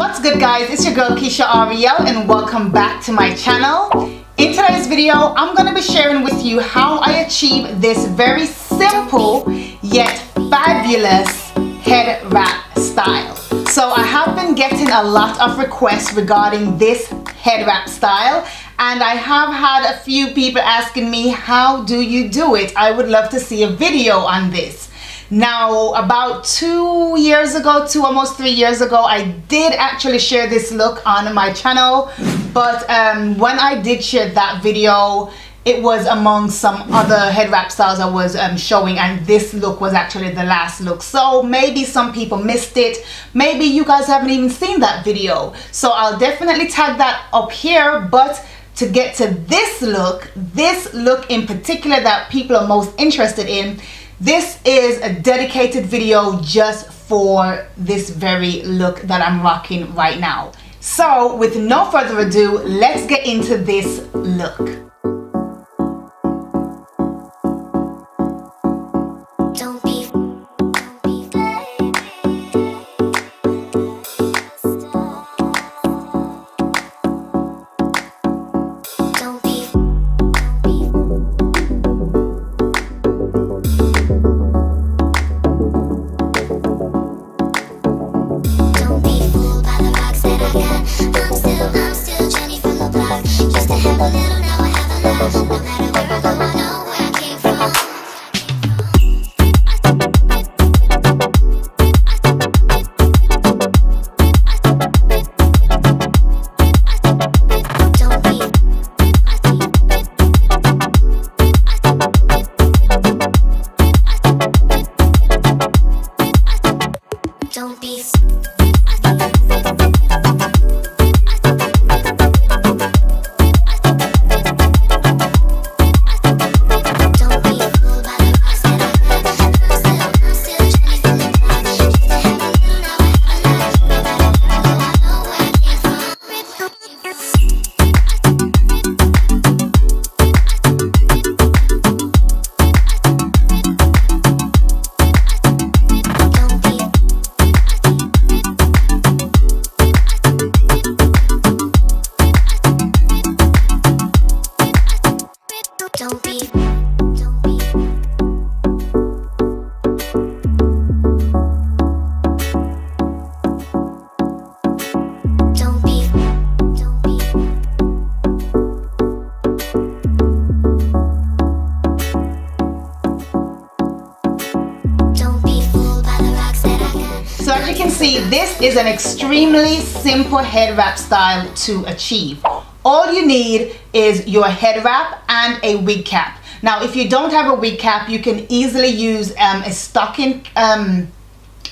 What's good guys, it's your girl Kiesha Arielle and welcome back to my channel. In today's video, I'm going to be sharing with you how I achieve this very simple yet fabulous head wrap style. So I have been getting a lot of requests regarding this head wrap style and I have had a few people asking me how do you do it? I would love to see a video on this. Now, about two years ago, two almost three years ago, I did actually share this look on my channel. But um, when I did share that video, it was among some other head wrap styles I was um, showing. And this look was actually the last look. So maybe some people missed it. Maybe you guys haven't even seen that video. So I'll definitely tag that up here. But to get to this look this look in particular that people are most interested in this is a dedicated video just for this very look that I'm rocking right now. So with no further ado, let's get into this look. I have a little now. I have a lot, no matter where I go, see, this is an extremely simple head wrap style to achieve. All you need is your head wrap and a wig cap. Now, if you don't have a wig cap, you can easily use um, a stocking, um,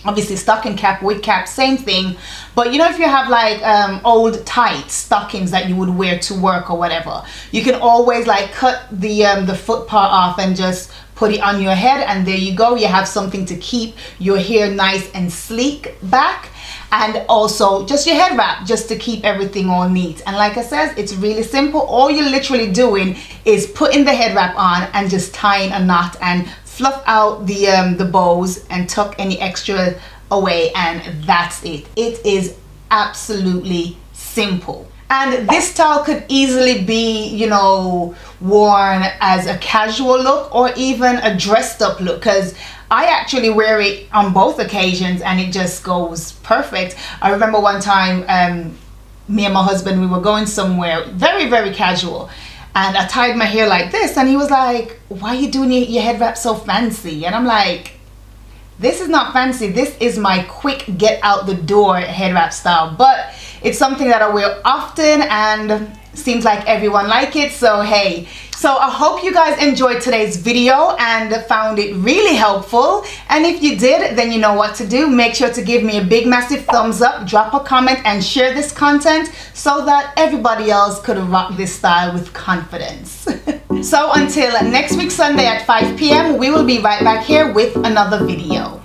obviously stocking cap, wig cap, same thing. But you know, if you have like um, old tight stockings that you would wear to work or whatever, you can always like cut the, um, the foot part off and just put it on your head and there you go. You have something to keep your hair nice and sleek back and also just your head wrap just to keep everything all neat. And like I said it's really simple. All you're literally doing is putting the head wrap on and just tying a knot and fluff out the um, the bows and tuck any extra away and that's it. It is absolutely simple. And this style could easily be you know worn as a casual look or even a dressed up look because I actually wear it on both occasions and it just goes perfect. I remember one time um, me and my husband we were going somewhere very very casual and I tied my hair like this and he was like why are you doing your, head wrap so fancy? And I'm like this is not fancy. This is my quick get out the door head wrap style. But it's something that I wear often and seems like everyone like it so hey. So I hope you guys enjoyed today's video and found it really helpful. And if you did then you know what to do. Make sure to give me a big massive thumbs up drop a comment and share this content so that everybody else could rock this style with confidence. So until next week Sunday at 5 p.m. we will be right back here with another video